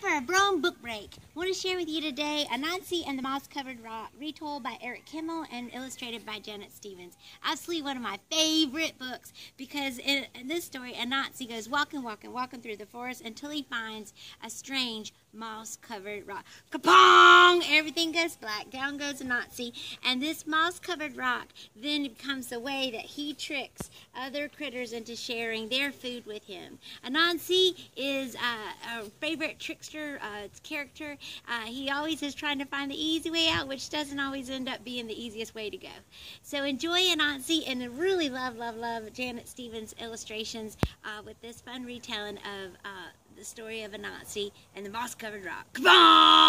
time for a Broam book break. Want to share with you today Anansi and the Moss Covered Rock, retold by Eric Kimmel and illustrated by Janet Stevens. Absolutely one of my favorite books because in, in this story, Anansi goes walking, walking, walking through the forest until he finds a strange moss covered rock. Kapong! Everything goes black. Down goes Anansi. And this moss covered rock then becomes the way that he tricks other critters into sharing their food with him. Anansi is uh, a favorite trickster uh, character. Uh, he always is trying to find the easy way out, which doesn't always end up being the easiest way to go. So enjoy Anansi and really love, love, love Janet Stevens illustrations uh, with this fun retelling of uh, the story of Anansi and the moss covered rock. Come on!